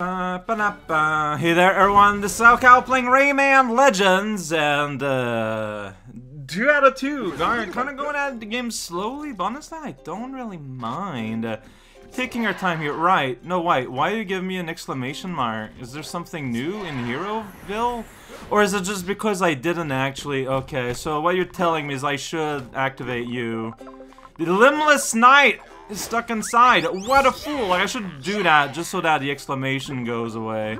Ba-da-ba. Hey there, everyone. This is raocow playing Rayman Legends, and uh, two out of two. Kind of going at the game slowly, but honestly, I don't really mind. Uh, taking our time here. Right. No, wait. Why do you give me an exclamation mark? Is there something new in Heroville? Or is it just because I didn't actually? Okay, so what you're telling me is I should activate you. The Limbless Knight is stuck inside. What a fool. Like, I should do that just so that the exclamation goes away.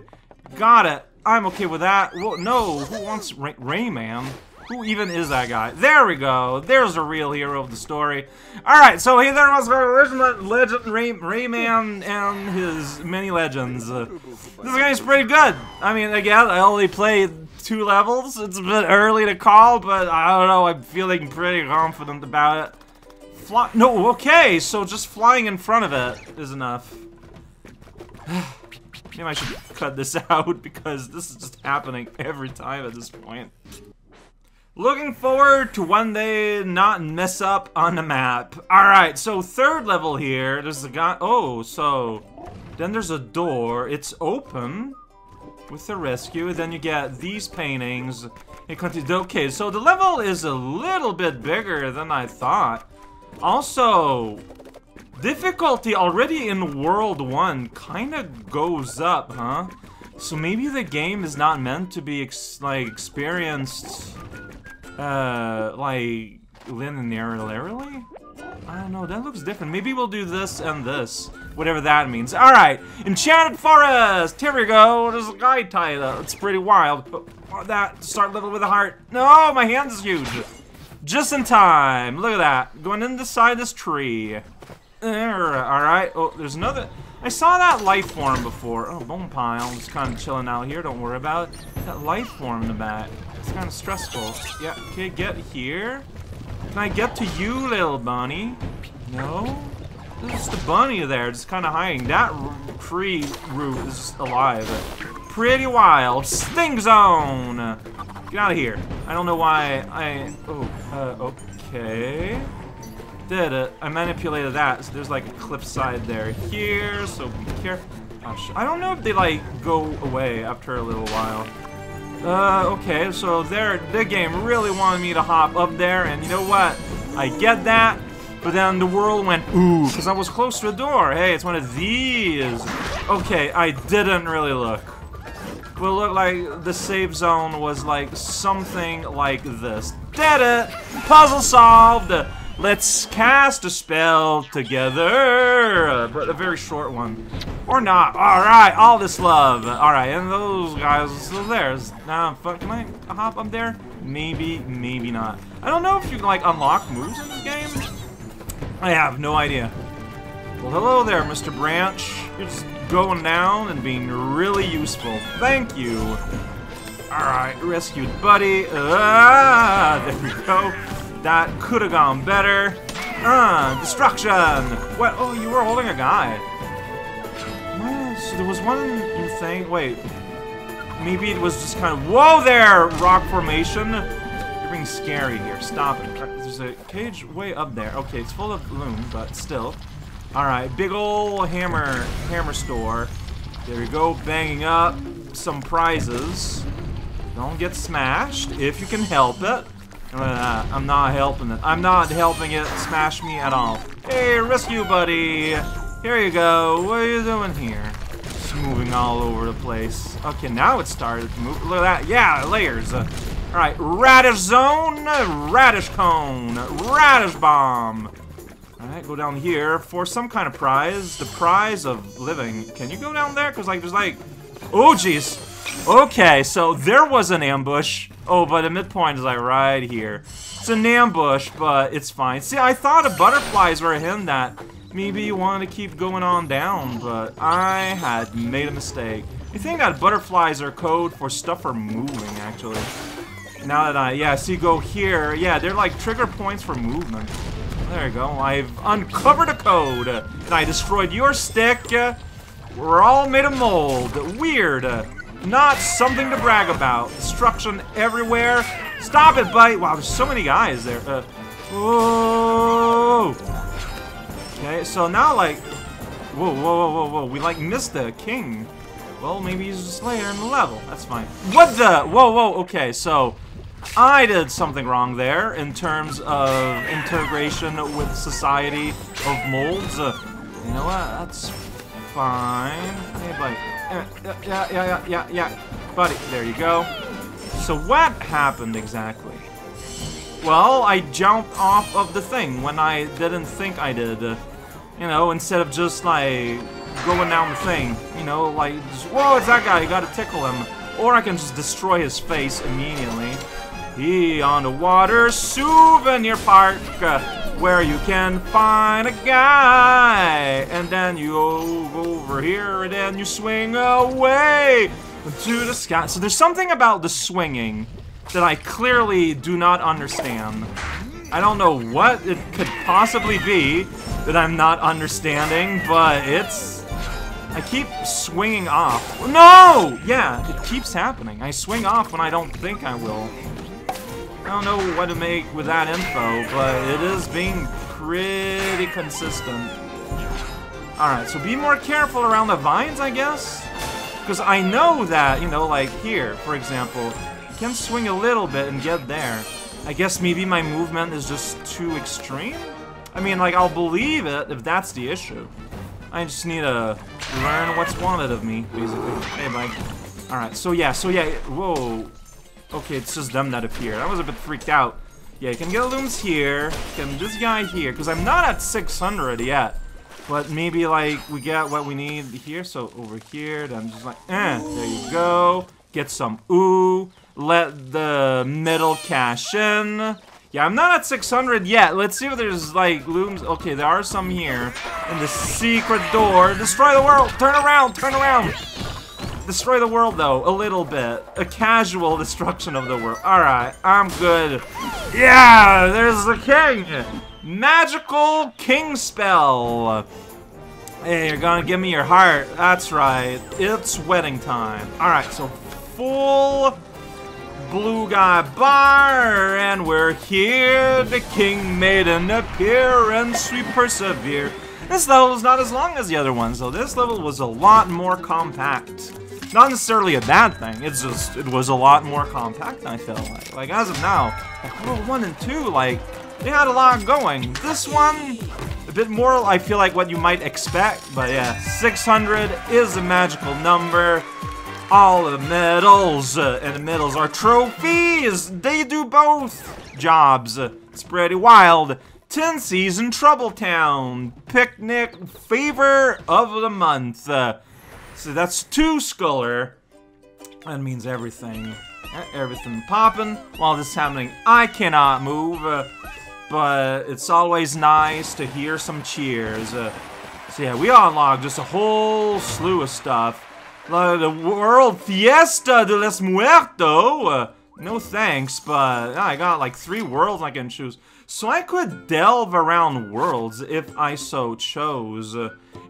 Got it. I'm okay with that. Well, no, who wants Ray Rayman? Who even is that guy? There we go. There's a real hero of the story. Alright, so hey there was legend, legend Ray, Rayman and his many legends. Uh, this guy's pretty good. I mean, again, I only played two levels. It's a bit early to call, but I don't know. I'm feeling pretty confident about it. Fly- no, okay, so just flying in front of it is enough. Maybe I should cut this out because this is just happening every time at this point. Looking forward to one day not mess up on the map. Alright, so third level here. There's a guy- oh, so... Then there's a door. It's open with the rescue. Then you get these paintings. Okay, so the level is a little bit bigger than I thought. Also, difficulty already in World 1 kind of goes up, huh? So maybe the game is not meant to be ex like experienced uh, like, linearly? I don't know, that looks different. Maybe we'll do this and this. Whatever that means. Alright, Enchanted Forest! Here we go, there's a guy tied up. It's pretty wild. But that, start level with a heart. No, my hand is huge. Just in time. Look at that. Going inside this tree. Alright, oh, there's another... I saw that life form before. Oh, bone pile. I'm Just kind of chilling out here. Don't worry about it. That life form in the back. It's kind of stressful. Yeah, okay, get here. Can I get to you, little bunny? No? There's the bunny there, just kind of hiding. That tree root is alive. Pretty wild. Sting zone! Get out of here. I don't know why I... Oh, uh, okay did it. I manipulated that, so there's like a cliff side there here, so be careful. Gosh, I don't know if they like go away after a little while. Uh, okay, so there, the game really wanted me to hop up there, and you know what? I get that, but then the world went ooh, because I was close to the door. Hey, it's one of these. Okay, I didn't really look. Well, look like the save zone was like something like this. Did it! Puzzle solved! Let's cast a spell together, but a very short one. Or not. Alright, all this love. Alright, and those guys are still there. Now, can I hop up there? Maybe, maybe not. I don't know if you can, like, unlock moves in this game. I have no idea. Well, hello there, Mr. Branch. You're just going down and being really useful. Thank you. Alright, rescued buddy. Ah, there we go. That could have gone better. Ah, destruction! What? Oh, you were holding a guy. So there was one you think. Wait. Maybe it was just kind of. Whoa there, rock formation. You're being scary here. Stop it. There's a cage way up there. Okay, it's full of lum, but still. Alright, big ole hammer, hammer store. There we go, banging up some prizes. Don't get smashed if you can help it. Uh, I'm not helping it. I'm not helping it smash me at all. Hey, rescue buddy! Here you go. What are you doing here? Just moving all over the place. Okay, now it started to move. Look at that. Yeah, layers. Uh, Alright, radish zone, radish cone, radish bomb. Alright, go down here for some kind of prize. The prize of living. Can you go down there? Because, like, there's like... Oh, jeez. Okay, so there was an ambush. Oh, but the midpoint is like right here. It's an ambush, but it's fine. See, I thought the butterflies were a hint that maybe you want to keep going on down, but I had made a mistake. You think that butterflies are code for stuff are moving, actually. Now that I, yeah, see, go here. Yeah, they're like trigger points for movement. There you go. I've uncovered a code. And I destroyed your stick. We're all made of mold. Weird. Not something to brag about. Destruction everywhere. Stop it, buddy. Wow, there's so many guys there. Uh, whoa. Okay, so now, like... Whoa, whoa, whoa, whoa, whoa. We, like, missed the king. Well, maybe he's just later in the level. That's fine. What the? Whoa, whoa, okay, so... I did something wrong there in terms of integration with society of molds. Uh, you know what? That's fine. Hey, buddy. Yeah, yeah, yeah, yeah, yeah. Buddy, there you go. So what happened exactly? Well, I jumped off of the thing when I didn't think I did. Uh, you know, instead of just, like, going down the thing. You know, like, just, whoa, it's that guy, you gotta tickle him. Or I can just destroy his face immediately. He on the water souvenir park, uh, where you can find a guy. And then you go over here, and then you swing away to the sky. So there's something about the swinging that I clearly do not understand. I don't know what it could possibly be that I'm not understanding, but it's... I keep swinging off. No! Yeah, it keeps happening. I swing off when I don't think I will. I don't know what to make with that info, but it is being pretty consistent. Alright, so be more careful around the vines, I guess? Because I know that, you know, like here, for example, can swing a little bit and get there. I guess maybe my movement is just too extreme? I mean, like, I'll believe it if that's the issue. I just need to learn what's wanted of me, basically. Hey, Mike. Alright, so yeah, so yeah, whoa. Okay, it's just them that appear. I was a bit freaked out. Yeah, you can get lums here, get this guy here, because I'm not at 600 yet. But maybe, like, we get what we need here, so over here, then just like, eh, there you go. Get some ooh. Let the middle cash in. Yeah, I'm not at 600 yet. Let's see if there's, like, lums. Okay, there are some here. And the secret door. Destroy the world! Turn around! Turn around! Destroy the world, though, a little bit. A casual destruction of the world. Alright, I'm good. Yeah, there's the king! Magical king spell. Hey, you're gonna give me your heart. That's right. It's wedding time. Alright, so full blue guy bar, and we're here. The king made an appearance. We persevere. This level is not as long as the other ones, though. this level was a lot more compact. Not necessarily a bad thing, it's just, it was a lot more compact, I feel like. Like, as of now, like, World 1 and 2, like, they had a lot going. This one, a bit more, I feel like what you might expect, but yeah, 600 is a magical number. All the medals, uh, and the medals are trophies! They do both jobs. It's pretty wild. 10 season Trouble Town. Picnic favor of the month. Uh, so that's two Sculler. That means everything. Everything popping. While this is happening, I cannot move. Uh, but it's always nice to hear some cheers. Uh, so yeah, we unlocked just a whole slew of stuff. The World Fiesta de los Muertos. Uh, no thanks, but I got like three worlds I can choose. So I could delve around worlds if I so chose.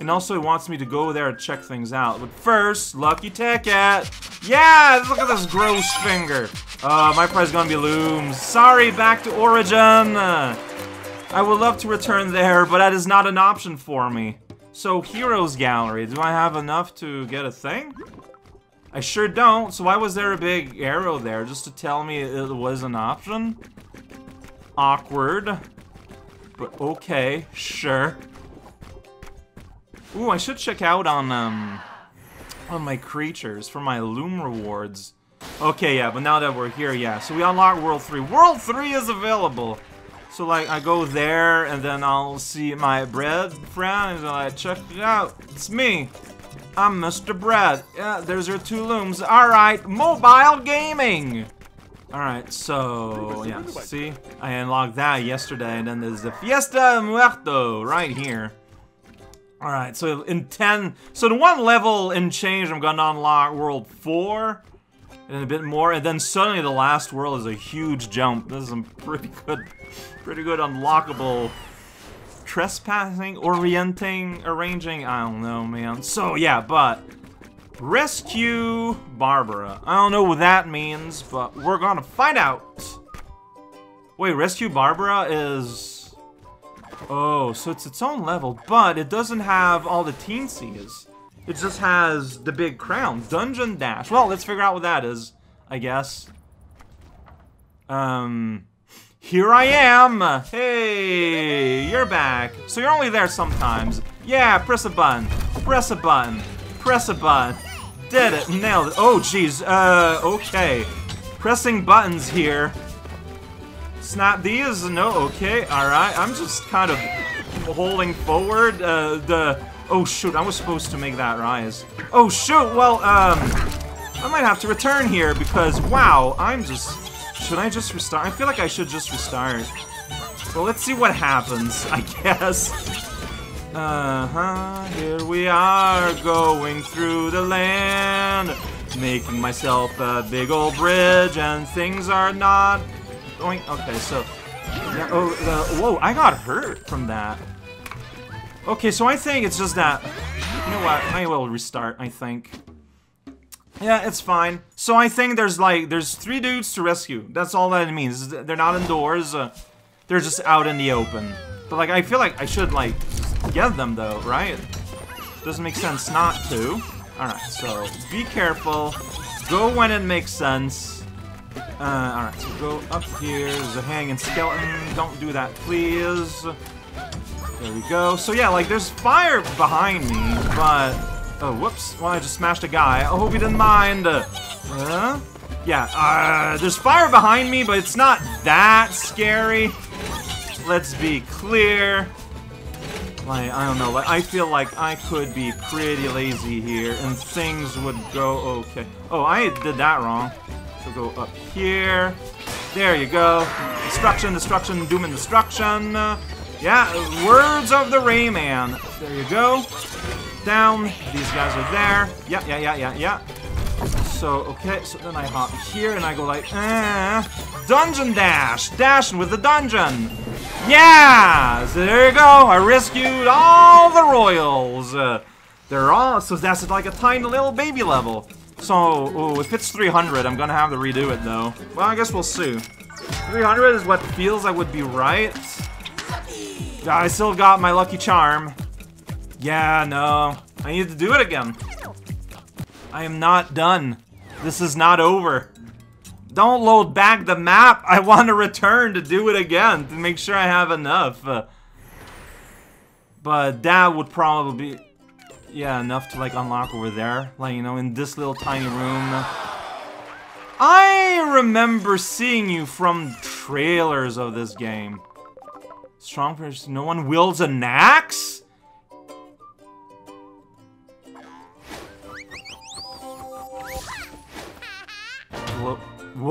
And also, it wants me to go there and check things out. But first, lucky ticket. Yeah, look at this gross finger. Uh, my prize gonna be lums. Sorry, back to Origin. I would love to return there, but that is not an option for me. So, Heroes Gallery. Do I have enough to get a thing? I sure don't. So why was there a big arrow there? Just to tell me it was an option? Awkward. But okay, sure. Ooh, I should check out on, um, on my creatures for my Lum rewards. Okay, yeah, but now that we're here, yeah. So we unlock World 3. World 3 is available! So, like, I go there, and then I'll see my bread friend, and I check it out. It's me. I'm Mr. Bread. Yeah, there's your two lums. Alright, mobile gaming! Alright, so, yeah, see? I unlocked that yesterday, and then there's the Fiesta Muerto right here. Alright, so in 10... So in one level in change, I'm gonna unlock World 4. And a bit more, and then suddenly the last world is a huge jump. This is some pretty good, pretty good unlockable trespassing, orienting, arranging, I don't know, man. So yeah, but rescue Barbara. I don't know what that means, but we're gonna find out. Wait, rescue Barbara is Oh, so it's its own level, but it doesn't have all the teensies. It just has the big crown. Dungeon Dash. Well, let's figure out what that is, I guess. Um, here I am! Hey, you're back. So you're only there sometimes. Yeah, press a button. Press a button. Press a button. Did it. Nailed it. Oh, jeez. Uh, okay. Pressing buttons here. Snap these. No, okay. Alright. I'm just kind of holding forward. Uh, the... Oh, shoot. I was supposed to make that rise. Oh, shoot. Well, um... I might have to return here because, wow, I'm just... Should I just restart? I feel like I should just restart. Well, let's see what happens, I guess. Uh-huh, here we are, going through the land. Making myself a big old bridge, and things are not going... Okay, so... Yeah, oh, uh, whoa, I got hurt from that. Okay, so I think it's just that... You know what, I will restart, I think. Yeah, it's fine. So I think there's like, there's three dudes to rescue. That's all that it means. They're not indoors. Uh, they're just out in the open. But like, I feel like I should like get them though, right? Doesn't make sense not to. Alright, so be careful. Go when it makes sense. Uh, alright, so go up here. There's a hanging skeleton. Don't do that, please. There we go. So yeah, like there's fire behind me, but Oh, whoops. Well, I just smashed a guy. I hope he didn't mind. Uh, yeah, uh, there's fire behind me, but it's not that scary. Let's be clear. Like, I don't know, like, I feel like I could be pretty lazy here, and things would go okay. Oh, I did that wrong. So go up here. There you go. Destruction, destruction, doom and destruction. Yeah, words of the Rayman. There you go down. These guys are there. Yeah, yeah, yeah, yeah, yeah. So, okay, so then I hop here and I go like, eh. Dungeon Dash! Dashing with the dungeon! Yeah! So there you go, I rescued all the royals! Uh, they're all, so that's like a tiny little baby level. So, ooh, if it's 300, I'm gonna have to redo it though. Well, I guess we'll see. 300 is what feels like would be right. I still got my lucky charm. Yeah, no. I need to do it again. I am not done. This is not over. Don't load back the map. I want to return to do it again to make sure I have enough. Uh, but that would probably be, yeah, enough to like unlock over there. Like, you know, in this little tiny room. I remember seeing you from trailers of this game. Strong person, no one wields an axe?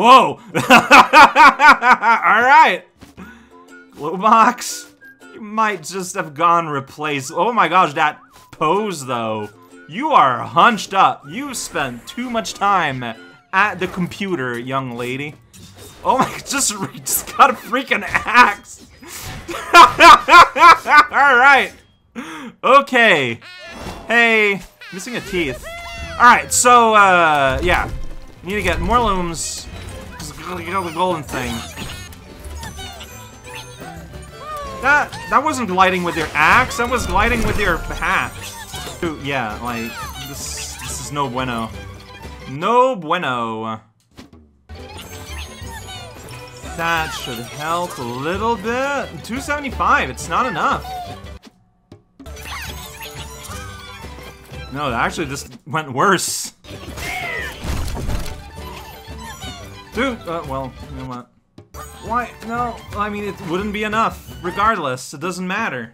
Whoa! Alright! Globox, you might just have gone replace. Oh my gosh, that pose though. You are hunched up. You spent too much time at the computer, young lady. Oh my, just, just got a freaking axe. Alright. Okay. Hey, missing a teeth. Alright, so, uh, yeah. Need to get more lums the golden thing. That that wasn't gliding with your axe. That was gliding with your hat. Dude, Yeah, like this. This is no bueno. No bueno. That should help a little bit. 275. It's not enough. No, actually, this went worse. Dude, uh, well, you know what? Why? No, I mean, it wouldn't be enough. Regardless, it doesn't matter.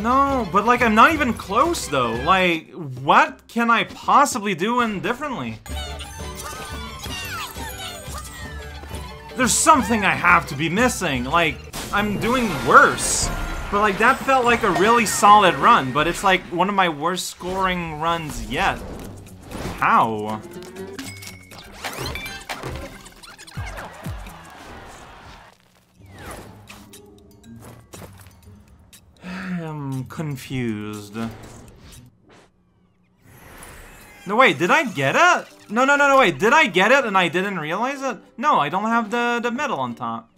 No, but like, I'm not even close, though. Like, what can I possibly do indifferently? There's something I have to be missing. Like, I'm doing worse. But like, that felt like a really solid run, but it's like one of my worst scoring runs yet. How? I'm confused. No, wait, did I get it? No, no, no, no, wait, did I get it and I didn't realize it? No, I don't have the, the medal on top.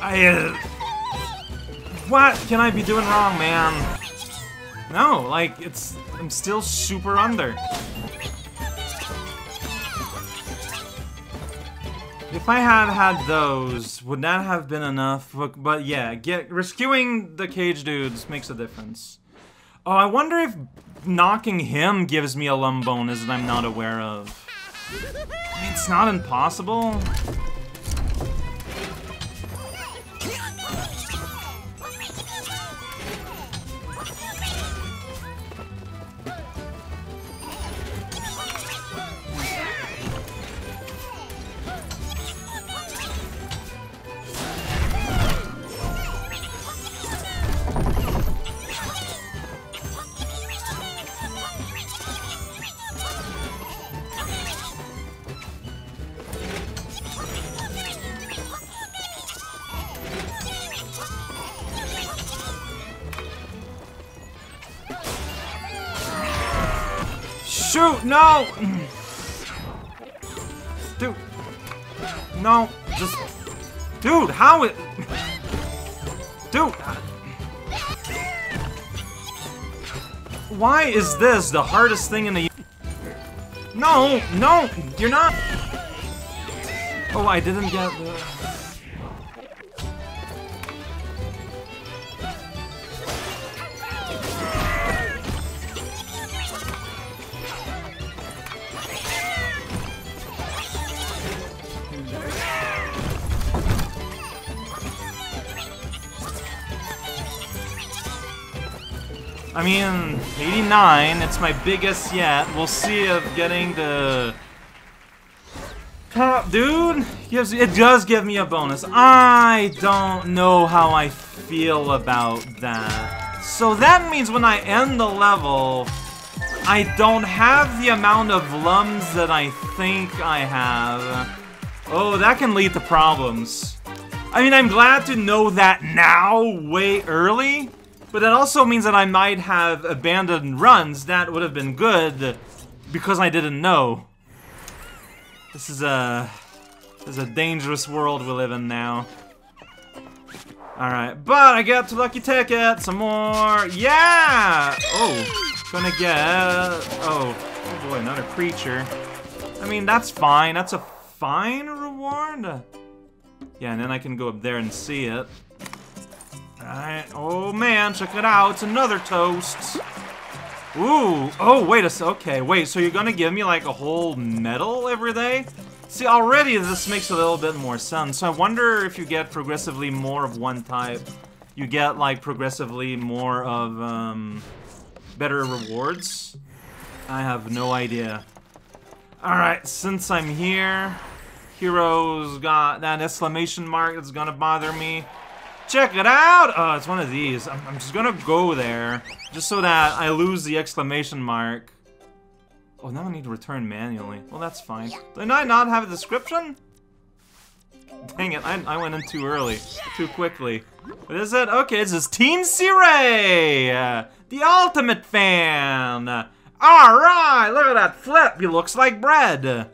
I, uh, What can I be doing wrong, man? No, like, it's... I'm still super under. If I had had those, would that have been enough? But, but yeah, get rescuing the cage dudes makes a difference. Oh, I wonder if knocking him gives me a lum bonus that I'm not aware of. It's not impossible. No! Dude. No. Just... Dude, how it... Dude. Why is this the hardest thing in the... No! No! You're not... Oh, I didn't get the... I mean, 89, it's my biggest yet. We'll see if getting the top dude gives it does give me a bonus. I don't know how I feel about that. So that means when I end the level, I don't have the amount of lums that I think I have. Oh, that can lead to problems. I mean, I'm glad to know that now, way early, but that also means that I might have abandoned runs that would have been good because I didn't know. This is a this is a dangerous world we live in now. Alright, but I get to Lucky Ticket, some more. Yeah! Oh, gonna get, oh, oh boy, another creature. I mean, that's fine. That's a fine reward. Yeah, and then I can go up there and see it. Alright. Oh man, check it out. It's another toast. Ooh. Oh, wait a sec. Okay, wait. So you're gonna give me like a whole medal every day? See, already this makes a little bit more sense. So I wonder if you get progressively more of one type. You get like progressively more of um, better rewards. I have no idea. Alright, since I'm here, Heroes got that exclamation mark that's gonna bother me. Check it out! Oh, it's one of these. I'm, I'm, just gonna go there, just so that I lose the exclamation mark. Oh, now I need to return manually. Well, that's fine. Did I not have a description? Dang it, I, I went in too early. Too quickly. What is it? Okay, this is Team C-Ray! Uh, the ultimate fan! Alright, look at that flip, he looks like bread!